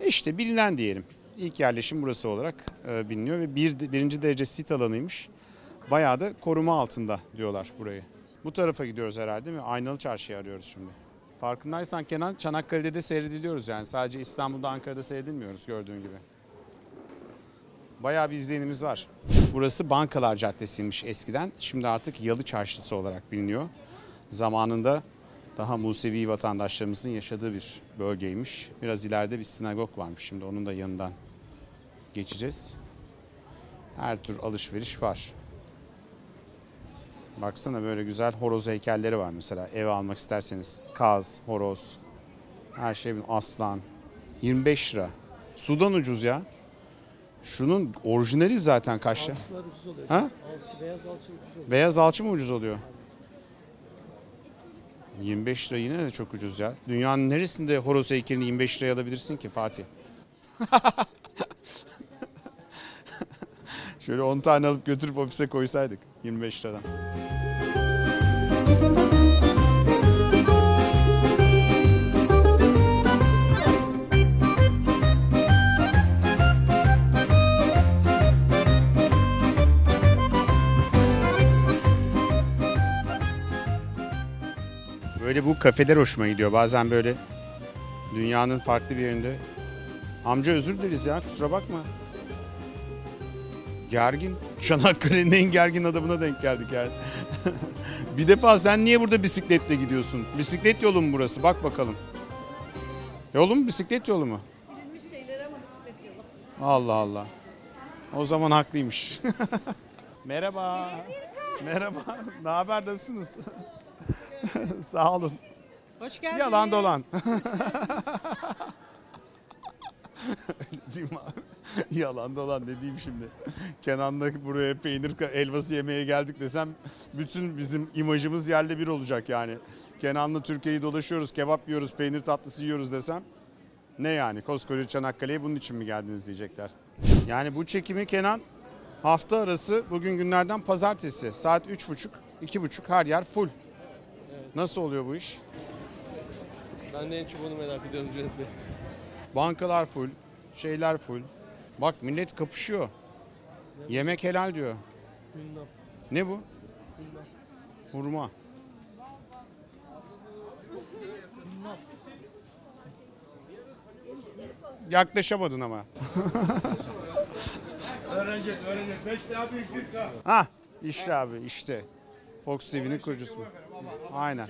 İşte bilinen diyelim. İlk yerleşim burası olarak e, biliniyor ve bir, birinci derece sit alanıymış. Bayağı da koruma altında diyorlar burayı. Bu tarafa gidiyoruz herhalde değil mi? Aynalı Çarşı'yı arıyoruz şimdi. Farkındaysan Kenan Çanakkale'de de seyrediliyoruz yani. Sadece İstanbul'da Ankara'da seyredilmiyoruz gördüğün gibi. Bayağı bir izleyenimiz var. Burası Bankalar Caddesi'ymiş eskiden. Şimdi artık Yalı Çarşısı olarak biliniyor. Zamanında daha Musevi vatandaşlarımızın yaşadığı bir bölgeymiş. Biraz ileride bir sinagog varmış. Şimdi onun da yanından geçeceğiz. Her tür alışveriş var. Baksana böyle güzel horoz heykelleri var mesela eve almak isterseniz. Kaz, horoz, her şey aslan. 25 lira. Sudan ucuz ya. Şunun orijinali zaten kaçta? Alçılar ucuz oluyor. Ha? Alçı, beyaz alçı ucuz oluyor. Beyaz alçı mı ucuz oluyor? 25 lira yine de çok ucuz ya. Dünyanın neresinde horoz heykelini 25 liraya alabilirsin ki Fatih? Şöyle 10 tane alıp götürüp ofise koysaydık 25 liradan. Böyle bu kafeler hoşuma gidiyor. Bazen böyle dünyanın farklı bir yerinde. Amca özür dileriz ya kusura bakma. Gergin. Çanakkale'nin en gergin adamına denk geldik yani. bir defa sen niye burada bisikletle gidiyorsun? Bisiklet yolu mu burası? Bak bakalım. Yolu mu bisiklet yolu mu? Allah Allah. O zaman haklıymış. Merhaba. Merhaba. Ne haber nasılsınız? Sağ olun. Hoş geldiniz. Yalan dolan. Öyle diyeyim abi. Yalan dolan ne diyeyim şimdi. Kenan'la buraya peynir helvası yemeye geldik desem bütün bizim imajımız yerle bir olacak yani. Kenan'la Türkiye'yi dolaşıyoruz, kebap yiyoruz, peynir tatlısı yiyoruz desem ne yani koskoca Çanakkale'ye bunun için mi geldiniz diyecekler. Yani bu çekimi Kenan hafta arası bugün günlerden pazartesi saat 3.30 2.30 her yer full. Nasıl oluyor bu iş? Ben de en çok onu merak ediyorum Cüneyt Bey. Bankalar full, şeyler full. Bak millet kapışıyor. Yemek helal diyor. Ne bu? Hurma. Yaklaşamadın ama. Öğrenecek, öğrenecek. 5 lira ha. Ha işte abi işte. Fox TV'nin kurucusu. Aynen.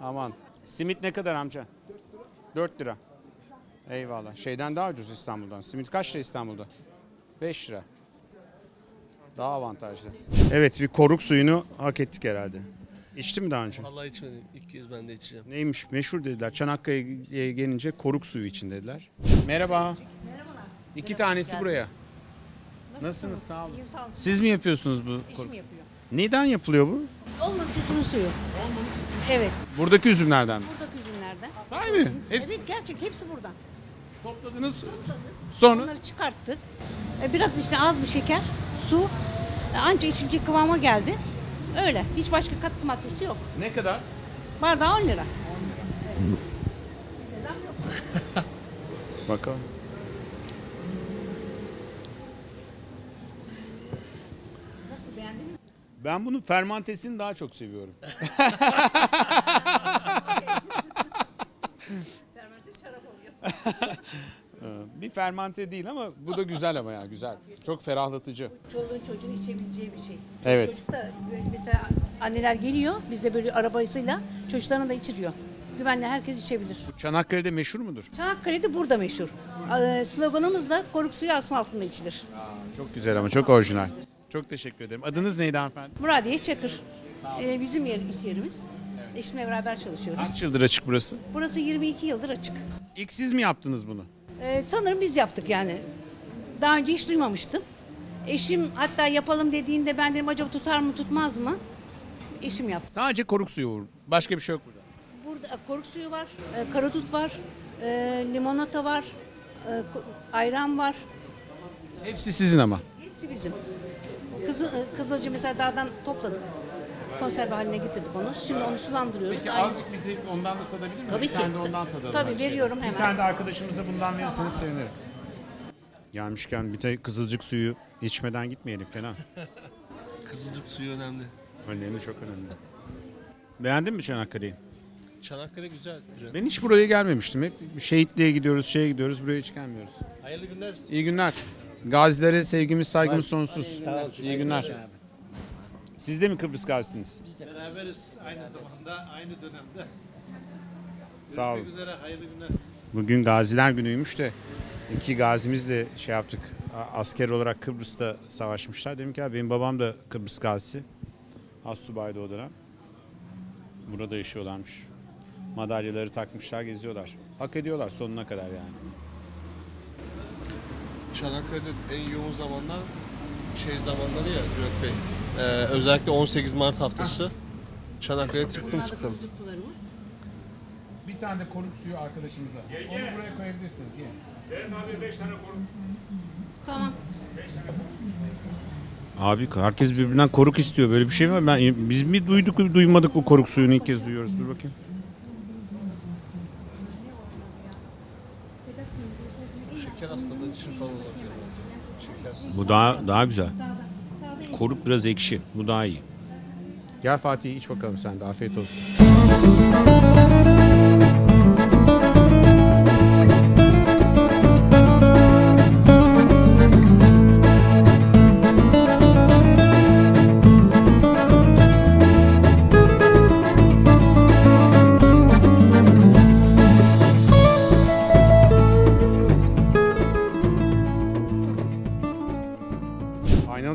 Aman. Simit ne kadar amca? 4 lira. Eyvallah. Şeyden daha ucuz İstanbul'dan. Simit kaç lira İstanbul'da? 5 lira. Daha avantajlı. Evet bir koruk suyunu hak ettik herhalde. İçtin mi daha önce? Vallahi içmedim. İlk kez ben de içeceğim. Neymiş meşhur dediler. Çanakkale'ye gelince koruk suyu için dediler. Merhaba. Merhabalar. İki tanesi buraya. Nasılsınız? Sağ olun. İyiyim sağ olun. Siz mi yapıyorsunuz bu? Eşim koruk- yapıyor. Neden yapılıyor bu? Olmamış üzümün suyu. Evet. Buradaki üzümlerden mi? Buradaki üzümlerden. Sahi mi? Hepsi Evet gerçek hepsi buradan. Topladınız. Sonra Bunları çıkarttık. E, Biraz işte az bir şeker, su. E, Anca içilecek kıvama geldi. Öyle. Hiç başka katkı maddesi yok. ne kadar? Bardağı 10 lira. Bakalım. Nasıl beğendiniz? Ben bunun fermantesini daha çok seviyorum. bir fermante değil ama bu da güzel ama ya güzel. Çok ferahlatıcı. Çoluğun çocuğun içebileceği bir şey. Evet. Çocuk da böyle mesela anneler geliyor bizde böyle arabayısıyla çocuklarını da içiriyor. Güvenle herkes içebilir. Çanakkale'de meşhur mudur? Çanakkale'de burada meşhur. Ee, sloganımız da koruk suyu asma altında içilir. Çok güzel ama çok orijinal. Çok teşekkür ederim. Adınız neydi hanımefendi? Muradiye Çakır. Ee, bizim yer, iş yerimiz. Eşimle beraber çalışıyoruz. Kaç yıldır açık burası? Burası 22 yıldır açık. İlk siz mi yaptınız bunu? Ee, sanırım biz yaptık yani. Daha önce hiç duymamıştım. Eşim hatta yapalım dediğinde ben dedim acaba tutar mı tutmaz mı? Eşim yaptı. Sadece koruk suyu. Başka bir şey yok burada. Burada koruk suyu var, e, karadut var, e, limonata var, e, ayran var. Hepsi sizin ama. Hepsi bizim. Kızı, e, kızılcı mesela dağdan topladık. Konserve haline getirdik onu. Şimdi onu sulandırıyoruz. Peki Aynı- azıcık bize ondan da tadabilir miyim? Tabii bir ki. tane de ondan tadalım. Tabii, hadi. veriyorum Bir hemen. tane de arkadaşımıza bundan verirseniz sevinirim. Gelmişken bir de kızılcık suyu içmeden gitmeyelim fena. Kızılcık suyu önemli. Önemli çok önemli. Beğendin mi Çanakkale'yi? Çanakkale güzel. Cüneyt. Ben hiç buraya gelmemiştim. Hep şehitliğe gidiyoruz, şeye gidiyoruz, buraya hiç gelmiyoruz. Hayırlı günler. İyi günler. Gazilere sevgimiz, saygımız sonsuz. İyi günler. Siz de mi Kıbrıs gazisiniz? Beraberiz aynı zamanda, aynı dönemde. Sağ olun. üzere, hayırlı günler. Bugün Gaziler Günü'ymüş de iki gazimizle şey yaptık. A- Asker olarak Kıbrıs'ta savaşmışlar. Dedim ki abi benim babam da Kıbrıs gazisi. Astsubay'da o dönem. Burada yaşıyorlarmış. Madalyaları takmışlar, geziyorlar. Hak ediyorlar sonuna kadar yani. Çanakkale'de en yoğun zamanlar şey zamanları ya Cüneyt Bey. Ee, özellikle 18 Mart haftası. Çanakkale tıklım tıklım. Kızılcık sularımız. Bir tane de koruk suyu arkadaşımıza. Onu buraya koyabilirsiniz. Tamam. Abi herkes birbirinden koruk istiyor. Böyle bir şey mi var? Ben, biz mi duyduk duymadık bu koruk suyunu ilk kez duyuyoruz. Dur bakayım. Şeker hastalığı için falan olabilir. Şekersiz. Bu daha daha güzel. Koruk biraz ekşi. Bu daha iyi. Gel Fatih iç bakalım sen de. Afiyet olsun.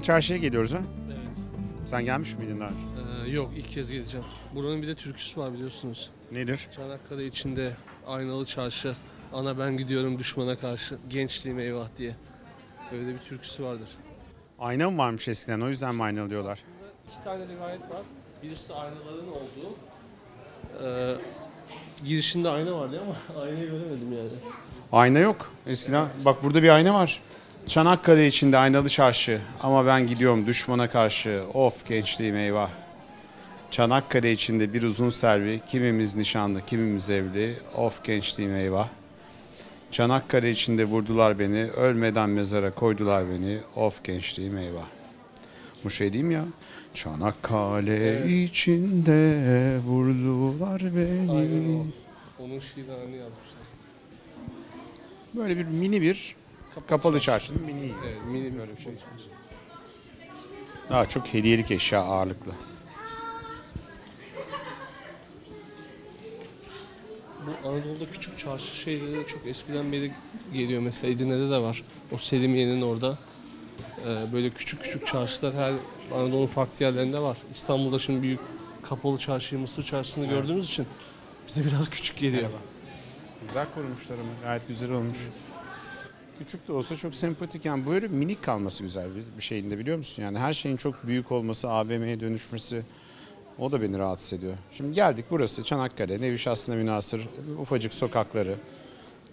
Çarşıya geliyoruz ha. Evet. Sen gelmiş miydin daha önce? Ee, yok ilk kez geleceğim. Buranın bir de türküsü var biliyorsunuz. Nedir? Çanakkale içinde aynalı çarşı. Ana ben gidiyorum düşmana karşı. Gençliğim eyvah diye. Böyle bir türküsü vardır. Ayna mı varmış eskiden o yüzden mi aynalı diyorlar? İki tane rivayet var. Birisi aynaların olduğu. Ee, girişinde ayna vardı ama aynayı göremedim yani. Ayna yok. Eskiden bak burada bir ayna var. Çanakkale içinde aynalı çarşı ama ben gidiyorum düşmana karşı. Of gençliğim eyvah. Çanakkale içinde bir uzun servi. Kimimiz nişanlı, kimimiz evli. Of gençliğim eyvah. Çanakkale içinde vurdular beni. Ölmeden mezara koydular beni. Of gençliğim eyvah. Bu şey değil mi ya? Çanakkale içinde vurdular beni. Aynen o. Onun şiirini yazmışlar. Böyle bir mini bir kapalı çarşının mini. Evet, mini Böyle bir şey. Daha çok hediyelik eşya ağırlıklı. Bu Anadolu'da küçük çarşı şeyleri çok eskiden beri geliyor. Mesela Edirne'de de var. O Selimiye'nin orada. Ee, böyle küçük küçük çarşılar her Anadolu'nun farklı yerlerinde var. İstanbul'da şimdi büyük kapalı çarşıyı, Mısır çarşısını gördüğümüz için bize biraz küçük geliyor. Güzel korumuşlar ama gayet güzel olmuş. Küçük de olsa çok sempatik yani böyle minik kalması güzel bir, bir şeyin de biliyor musun? Yani her şeyin çok büyük olması, AVM'ye dönüşmesi o da beni rahatsız ediyor. Şimdi geldik burası Çanakkale, Nevi Şahsına münasır ufacık sokakları,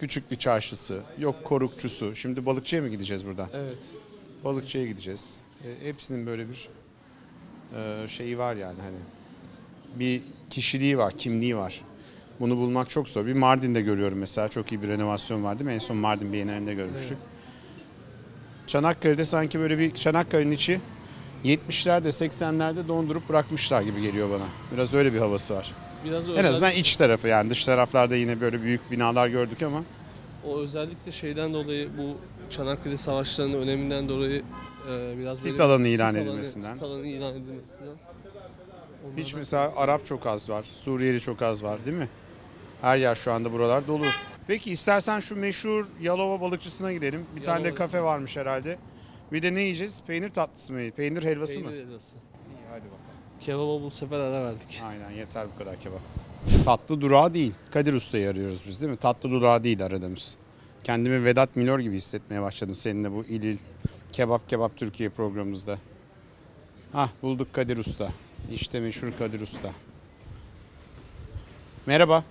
küçük bir çarşısı, yok korukçusu. Şimdi balıkçıya mı gideceğiz buradan? Evet. Balıkçıya gideceğiz. E, hepsinin böyle bir e, şeyi var yani hani bir kişiliği var, kimliği var. Bunu bulmak çok zor. Bir Mardin'de görüyorum mesela. Çok iyi bir renovasyon vardı? En son Mardin Bienalinde görmüştük. Çanakkale'de sanki böyle bir Çanakkale'nin içi 70'lerde 80'lerde dondurup bırakmışlar gibi geliyor bana. Biraz öyle bir havası var. Biraz En azından iç tarafı yani dış taraflarda yine böyle büyük binalar gördük ama o özellikle şeyden dolayı bu Çanakkale Savaşları'nın öneminden dolayı e, biraz Sit alanı ilan sit edilmesinden. Sit alanı ilan edilmesinden. hiç Onlardan- mesela Arap çok az var, Suriyeli çok az var değil mi? Her yer şu anda buralar dolu. Peki istersen şu meşhur Yalova balıkçısına gidelim. Bir tane de Yalova. kafe varmış herhalde. Bir de ne yiyeceğiz? Peynir tatlısı mı? Peynir helvası mı? Peynir helvası. İyi, hadi bakalım. Kebaba bu sefer ara verdik. Aynen yeter bu kadar kebap. Tatlı durağı değil. Kadir Usta'yı arıyoruz biz değil mi? Tatlı durağı değil aradığımız. Kendimi Vedat Milor gibi hissetmeye başladım seninle bu İlil Kebap Kebap Türkiye programımızda. Hah bulduk Kadir Usta. İşte meşhur Kadir Usta. Merhaba.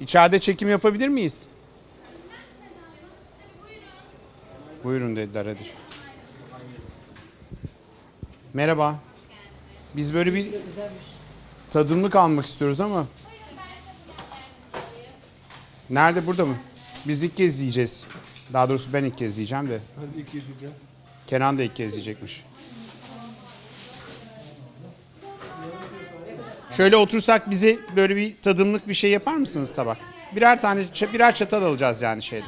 İçeride çekim yapabilir miyiz? Buyurun dediler hadi. Merhaba. Biz böyle bir tadımlık almak istiyoruz ama. Nerede burada mı? Biz ilk kez yiyeceğiz. Daha doğrusu ben ilk kez yiyeceğim de. Ben ilk izleyeceğim. Kenan da ilk kez yiyecekmiş. Şöyle otursak bize böyle bir tadımlık bir şey yapar mısınız tabak? Birer tane birer çatal alacağız yani şey.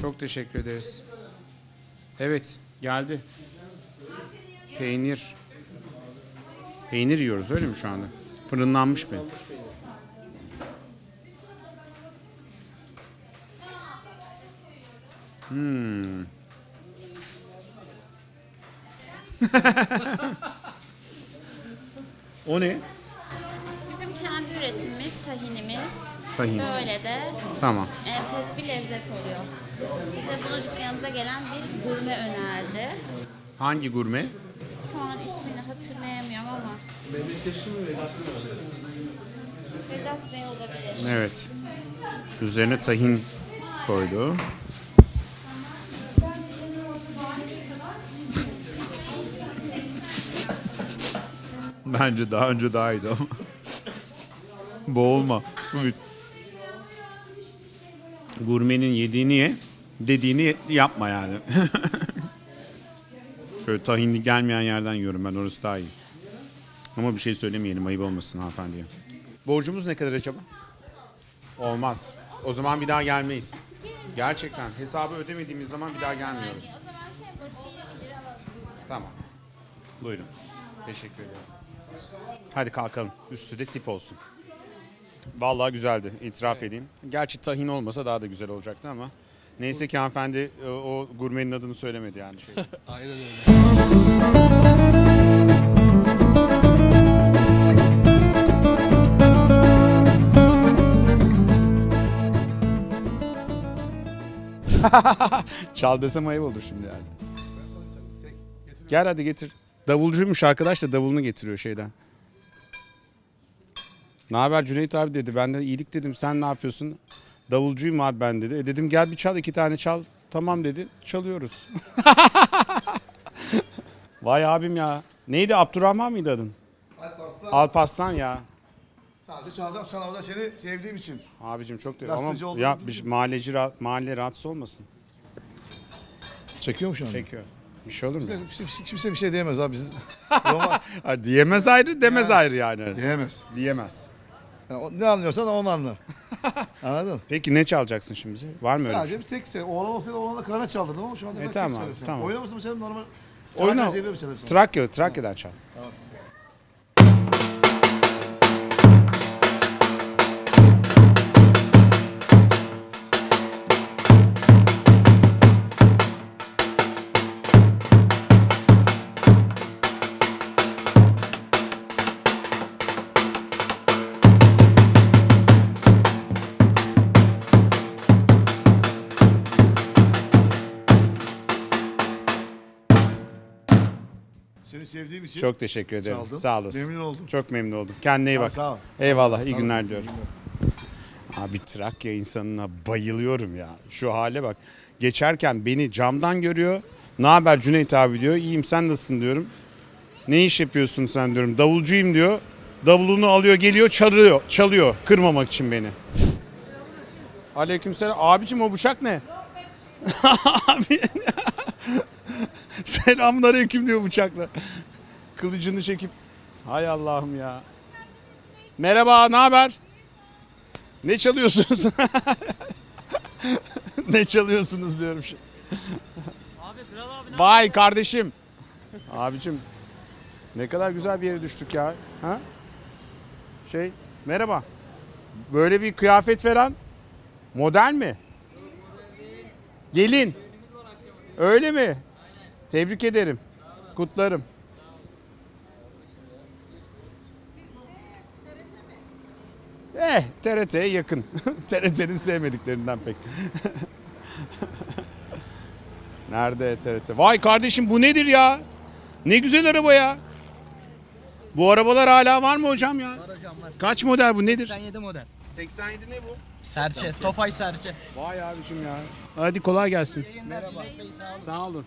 Çok teşekkür ederiz. Evet, geldi. Peynir. Peynir yiyoruz öyle mi şu anda? Fırınlanmış mı? Hmm. O ne? Bizim kendi üretimimiz, tahinimiz. Tahin. Böyle de Tamam. enfes bir lezzet oluyor. Bize bunu dükkanımıza gelen bir gurme önerdi. Hangi gurme? Şu an ismini hatırlayamıyorum ama Vedat Bey olabilir. Evet. Üzerine tahin koydu. Bence daha önce daha iyiydi ama. Boğulma. Su iç. Gurmenin yediğini ye, dediğini yapma yani. Şöyle tahinli gelmeyen yerden yiyorum ben orası daha iyi. Ama bir şey söylemeyelim ayıp olmasın hanımefendiye. Borcumuz ne kadar acaba? Olmaz. O zaman bir daha gelmeyiz. Gerçekten hesabı ödemediğimiz zaman bir daha gelmiyoruz. Tamam. Buyurun. Teşekkür ederim. Hadi kalkalım. Üstü de tip olsun. Vallahi güzeldi. İtiraf edeyim. Gerçi tahin olmasa daha da güzel olacaktı ama Neyse ki hanımefendi o, o gurmenin adını söylemedi yani. Şey. Aynen öyle. Çal desem ayıp olur şimdi yani. Gel hadi getir. Davulcuymuş arkadaş da davulunu getiriyor şeyden. Ne haber Cüneyt abi dedi. Ben de iyilik dedim. Sen ne yapıyorsun? Davulcuyum abi ben dedi. E dedim gel bir çal iki tane çal. Tamam dedi. Çalıyoruz. Vay abim ya. Neydi Abdurrahman mıydı adın? Alparslan. Alparslan ya. Sadece çalacağım sana orada seni sevdiğim için. Abicim çok da Gazeteci ama ya bir mahalleci rahat- mahalle rahatsız olmasın. Çekiyor mu şu anda? Çekiyor. Bir şey olur mu? Kimse, kimse, kimse bir şey diyemez abi. Biz diyemez ayrı demez ayrı yani. diyemez. Diyemez. Yani o- ne anlıyorsan onu anla. Anladın? Peki ne çalacaksın şimdi bize? Var mı öyle bir Sadece şey? bir tek şey. Oğlan olsaydı oğlanla karına çaldırdım ama şu anda E, ben tamam tek çalıyorum tamam. Oynar mısın mesela normal? Oyna. Oyna. Trakya, Trakya'dan çal. Sevdiğim için. Çok teşekkür ederim. Çaldım. Sağ olasın. Memnun oldum. Çok memnun oldum. Kendine iyi bak. sağ ol. Eyvallah, iyi günler diyorum. Abi Trakya insanına bayılıyorum ya. Şu hale bak. Geçerken beni camdan görüyor. Ne haber Cüneyt abi diyor. İyiyim sen nasılsın diyorum. Ne iş yapıyorsun sen diyorum. Davulcuyum diyor. Davulunu alıyor geliyor çalıyor. Çalıyor kırmamak için beni. Aleykümselam. Abicim o bıçak ne? Abi. Selamun aleyküm diyor bıçakla. Kılıcını çekip. Hay Allah'ım ya. Merhaba, ne haber? Ne çalıyorsunuz? ne çalıyorsunuz diyorum şu. Vay kardeşim. Abicim ne kadar güzel bir yere düştük ya. Ha? Şey, merhaba. Böyle bir kıyafet veren model mi? Gelin. Öyle mi? Tebrik ederim. Kutlarım. Eh TRT'ye yakın. TRT'nin sevmediklerinden pek. Nerede TRT? Vay kardeşim bu nedir ya? Ne güzel araba ya. Bu arabalar hala var mı hocam ya? Var hocam var. Kaç model bu nedir? 87 model. 87 ne bu? Serçe, Tofay Serçe. Vay abicim ya. Hadi kolay gelsin. Merhaba. Sağ olun.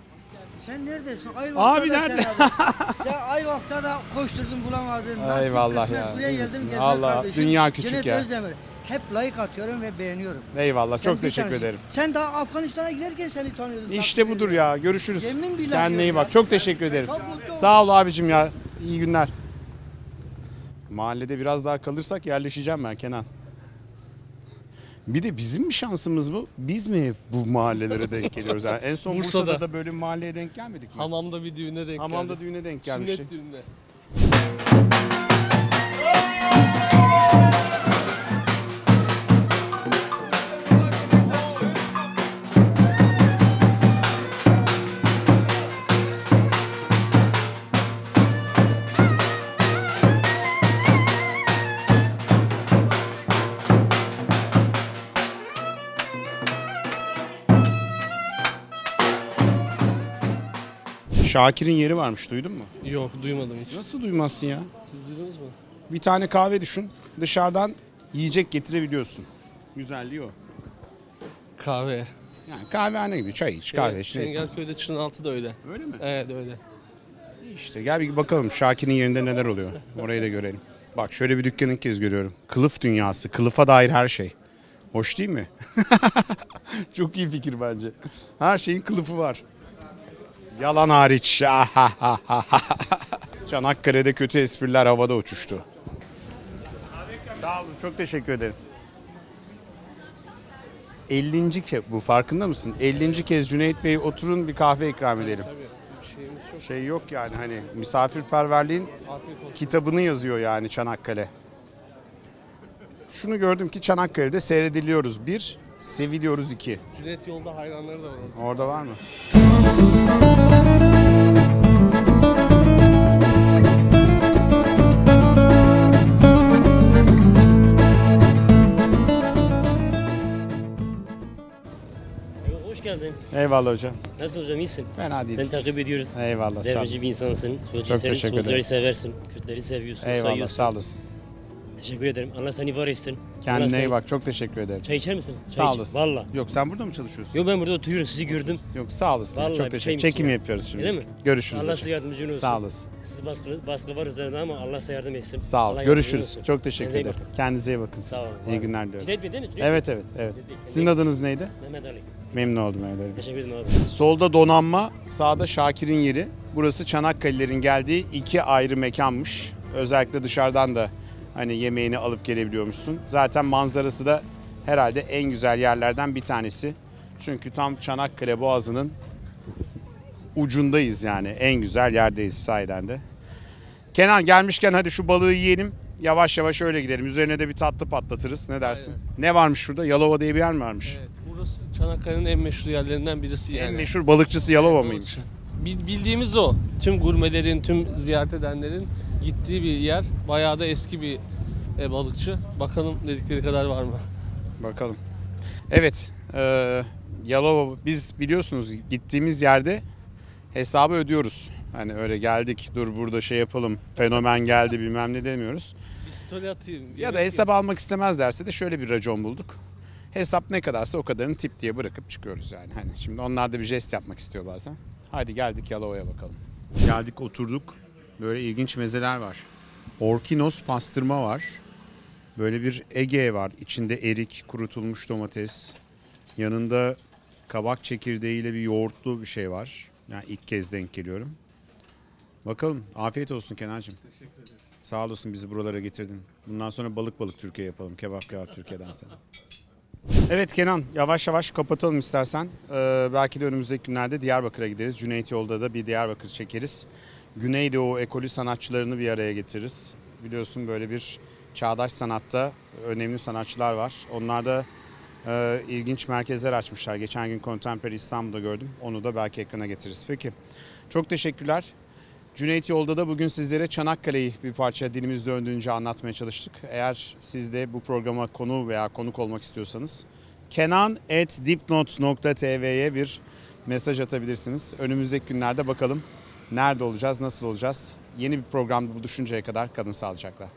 Sen neredesin? Ayvalık'ta Abi da nerede? sen aradın. sen da koşturdun bulamadın. Eyvallah kısmet. ya, Buraya geldim gezmek Allah, kardeşim. dünya küçük Cennet ya. Özdemir. Hep like atıyorum ve beğeniyorum. Eyvallah Sen çok teşekkür tanesi. ederim. Sen daha Afganistan'a giderken seni tanıyordum. İşte budur ya. Görüşürüz. Kendine iyi bak. ya. Çok teşekkür ederim. Çok. Sağ ol abicim ya. İyi günler. Mahallede biraz daha kalırsak yerleşeceğim ben Kenan. Bir de bizim mi şansımız bu? Biz mi hep bu mahallelere denk geliyoruz? Yani en son Bursa'da, Bursa'da. da böyle mahalleye denk gelmedik mi? Hamamda bir düğüne denk Hamamda geldi. düğüne denk gelmiştik. Sünnet düğününe. Şakir'in yeri varmış duydun mu? Yok duymadım hiç. Nasıl duymazsın ya? Siz duydunuz mu? Bir tane kahve düşün. Dışarıdan yiyecek getirebiliyorsun. Güzelliği o. Kahve. Yani kahvehane gibi çay iç, kahve iç. neyse. Çengelköy'de Çınaltı da öyle. Öyle mi? Evet öyle. İşte gel bir bakalım Şakir'in yerinde neler oluyor. Orayı da görelim. Bak şöyle bir dükkanın kez görüyorum. Kılıf dünyası, kılıfa dair her şey. Hoş değil mi? Çok iyi fikir bence. Her şeyin kılıfı var. Yalan hariç. Çanakkale'de kötü espriler havada uçuştu. Sağ olun, çok teşekkür ederim. 50. kez bu farkında mısın? 50. kez Cüneyt Bey oturun bir kahve ikram edelim. Şey yok yani hani misafirperverliğin kitabını yazıyor yani Çanakkale. Şunu gördüm ki Çanakkale'de seyrediliyoruz bir. Seviliyoruz 2. Cüneyt Yolda hayranları da var. Orada var mı? Hoş geldin. Eyvallah hocam. Nasıl hocam iyisin? Fena değiliz. Seni takip ediyoruz. Eyvallah sağ Devreci olasın. bir insansın. Çok sen- teşekkür solcuları ederim. seversin. Kürtleri seviyorsun. Eyvallah sayıyorsun. sağ olasın. Teşekkür ederim. Allah seni var etsin. Allah Kendine seni- iyi bak. Çok teşekkür ederim. Çay içer misiniz? Çay Sağ iç. olasın. Valla. Yok sen burada mı çalışıyorsun? Yok ben burada oturuyorum sizi gördüm. Yok sağ olasın. Vallahi Çok bir teşekkür şeyim Çekim için. yapıyoruz şimdi. Öyle mi? Görüşürüz Allah hocam. size yardımcı olsun. Sağ olasın. Siz baskı, baskı var üzerinde ama Allah size yardım etsin. Sağ ol. Allah Görüşürüz. olsun. Çok teşekkür Kendinize iyi ederim. bakın. Kendinize iyi bakın siz. Sağ olun. İyi günler diliyorum. Cüneyt Bey değil mi? Cüneyt Evet Bey. evet evet. Cüneyt Bey. Sizin adınız neydi? Mehmet Ali. Memnun oldum Mehmet Ali. Teşekkür ederim abi. Solda donanma, sağda Şakir'in yeri. Burası Çanakkale'lerin geldiği iki ayrı mekanmış. Özellikle dışarıdan da hani yemeğini alıp gelebiliyormuşsun. Zaten manzarası da herhalde en güzel yerlerden bir tanesi. Çünkü tam Çanakkale Boğazı'nın ucundayız yani. En güzel yerdeyiz sahiden de. Kenan gelmişken hadi şu balığı yiyelim. Yavaş yavaş öyle gidelim. Üzerine de bir tatlı patlatırız. Ne dersin? Ne varmış şurada? Yalova diye bir yer mi varmış? Evet, burası Çanakkale'nin en meşhur yerlerinden birisi yani. En meşhur balıkçısı Yalova mıymış? Bil- Bildiğimiz o. Tüm gurmelerin, tüm ziyaret edenlerin gittiği bir yer. Bayağı da eski bir e, balıkçı. Bakalım dedikleri kadar var mı? Bakalım. Evet, e, Yalova biz biliyorsunuz gittiğimiz yerde hesabı ödüyoruz. Hani öyle geldik dur burada şey yapalım fenomen geldi bilmem ne demiyoruz. Bir story atayım. Ya da hesap almak istemezlerse de şöyle bir racon bulduk. Hesap ne kadarsa o kadarını tip diye bırakıp çıkıyoruz yani. Hani şimdi onlar da bir jest yapmak istiyor bazen. Hadi geldik Yalova'ya bakalım. Geldik oturduk. Böyle ilginç mezeler var. Orkinos pastırma var. Böyle bir Ege var. İçinde erik, kurutulmuş domates. Yanında kabak çekirdeğiyle bir yoğurtlu bir şey var. Yani ilk kez denk geliyorum. Bakalım. Afiyet olsun Kenancığım. Teşekkür ederiz. Sağ olasın bizi buralara getirdin. Bundan sonra balık balık Türkiye yapalım. Kebap kebap Türkiye'den sana. Evet Kenan yavaş yavaş kapatalım istersen. Ee, belki de önümüzdeki günlerde Diyarbakır'a gideriz. Cüneyt yolda da bir Diyarbakır çekeriz. Güneydoğu ekolü sanatçılarını bir araya getiririz. Biliyorsun böyle bir çağdaş sanatta önemli sanatçılar var. Onlar da e, ilginç merkezler açmışlar. Geçen gün Contemporary İstanbul'da gördüm. Onu da belki ekrana getiririz. Peki çok teşekkürler. Cüneyt Yolda da bugün sizlere Çanakkale'yi bir parça dilimiz döndüğünce anlatmaya çalıştık. Eğer siz de bu programa konu veya konuk olmak istiyorsanız kenan.dipnot.tv'ye bir mesaj atabilirsiniz. Önümüzdeki günlerde bakalım nerede olacağız, nasıl olacağız. Yeni bir programda buluşuncaya kadar kadın sağlıcakla.